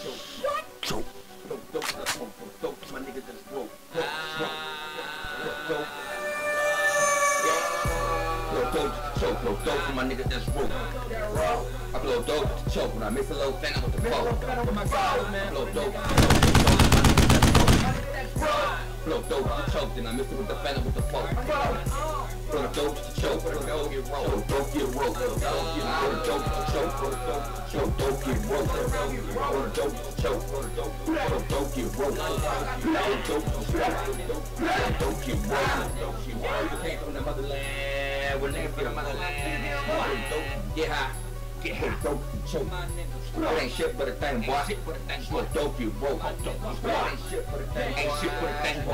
choke, blow dope for my nigga that's broke. I blow dope to choke when I miss a little thing, I'm with the pole. I blow dope to choke, blow dope to choke, then I miss it with the fan, with the pole flow. Blow dope to choke, blow dope get rolled, dope get rolled, blow dope to choke, blow dope to choke, dope get rolled, blow dope to choke, blow dope get rolled, blow dope to choke, dope get rolled. You came from the motherland, when niggas get a motherland, dope get high. Get hit dope and choke. It ain't shit but a thing, boy. Smoke dope, you broke. It ain't shit but a thing. Ain't shit but a thing, boy.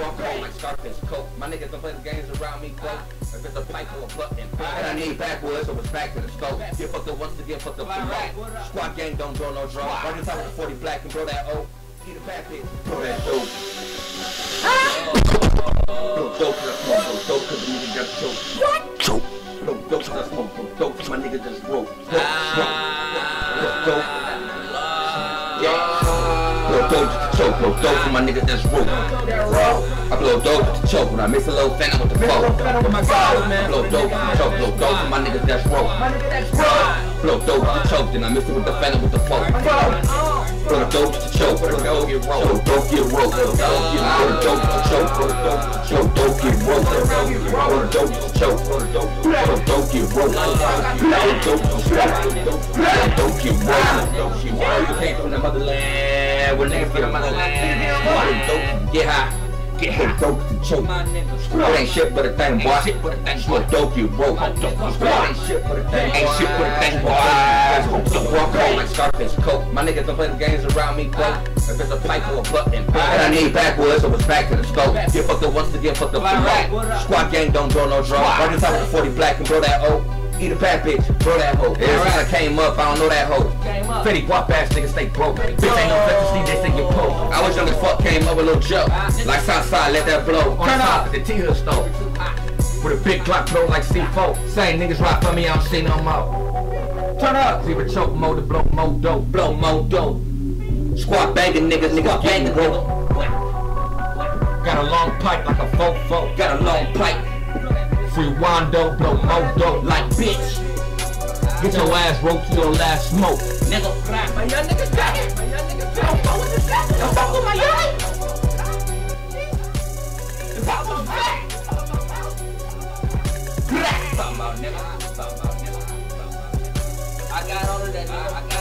Walk on like Scarface coke. My niggas don't play the games around me, bro. If it's a pipe or a button. And I need backwoods, so it's back to the scope. Get fucked up once again, fucked up tomorrow. Squad gang don't draw no draw. Right on top of the 40 black and blow that O. Eat a fat bitch. Blow that dope. Blow dope to the smoke. Blow dope to the music just choke. Choke. Dope to the smoke. Blow dope to my nigga just broke. Smoke. Smoke. Blow dope. Yeah. Blow dope to choke. Blow dope to my nigga that's broke. I blow dope to choke when I mix a little phantom with the flow. Blow dope to choke. Blow dope to my nigga that's broke. Blow dope to choke, then I mix it with the phantom with the flow. Blow dope to choke. Blow dope get rolled. Dope get rolled. Blow dope to choke. Blow dope to choke. Dope get rolled. Blow dope to choke. Dope get rolled. Blow dope to choke. Get rolled. You came from the motherland, when niggas get a motherland. Dope get high. Get hit dope to choke. It ain't shit but a thing, boy. Smoke dope, you broke. Ain't shit but a thing. Ain't shit but a thing, boy. Walk on like Scarface coke. My niggas don't play the games around me, bro. If it's a pipe or a button. And I need backwoods, so it's back to the scope. Get fucked up once again, fucked up tomorrow. Squad gang don't draw no draw. Right on top of the 40 black and blow that O. Eat a fat bitch, bro that hoe. Ever since I came up, I don't know that hoe. Fetty guap ass niggas stay broke. Bitch ain't no fantasy, they say you poke. I was young as fuck, came up with a little joke. Ah. Like Southside, let that blow. On top of the T-Hood stove. Ah. With a big Glock blow like C4. Same niggas rock for me, I don't see no more. Turn up. See the choke mode to blow more dope. Blow more dope. Squad banging niggas, niggas getting rope. Got a long pipe like a fofo. Got a long pipe. Free Wando, blow more dope like bitch. Get your ass roped to your last smoke. Nigga, my young niggas got it. My young niggas got it. Don't fuck with the cat. Don't fuck with my young. The pop was back. Talking about nigga. Talking about nigga. I got all of that, nigga. I got